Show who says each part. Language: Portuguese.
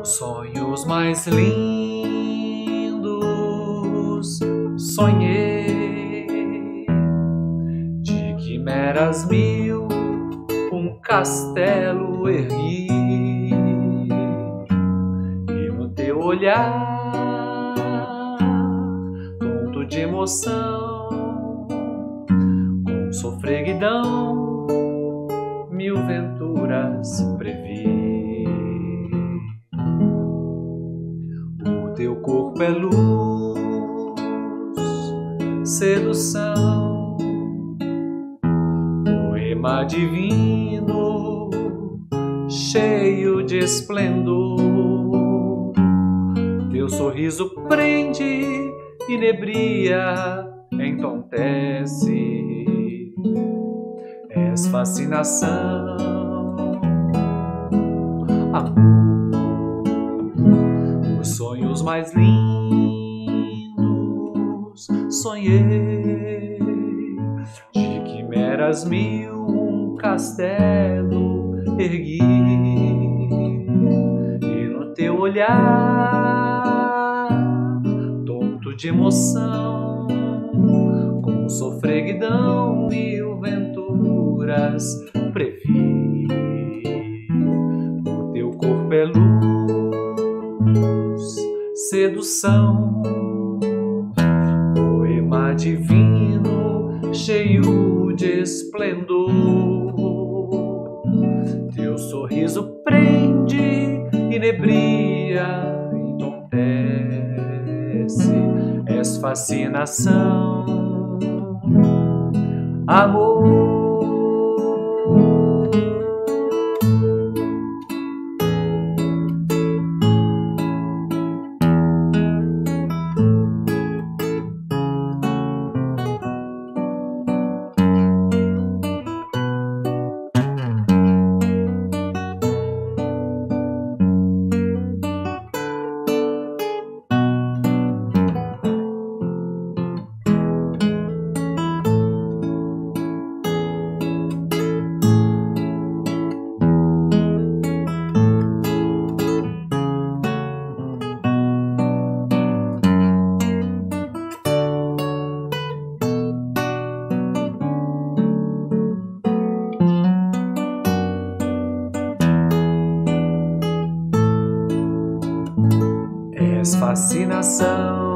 Speaker 1: Os sonhos mais lindos sonhei. De quimeras mil um castelo ergui e no teu olhar tonto de emoção com sofreguidão mil venturas previ teu corpo é luz sedução poema divino cheio de esplendor. Teu sorriso prende inebria entontece. És fascinação amor mais lindos sonhei de quimeras mil um castelo ergui. E no teu olhar tonto de emoção com sofreguidão mil venturas previ. O teu corpo é luz sedução. Poema divino cheio de esplendor. Teu sorriso prende inebria entontece és fascinação. Amor fascinação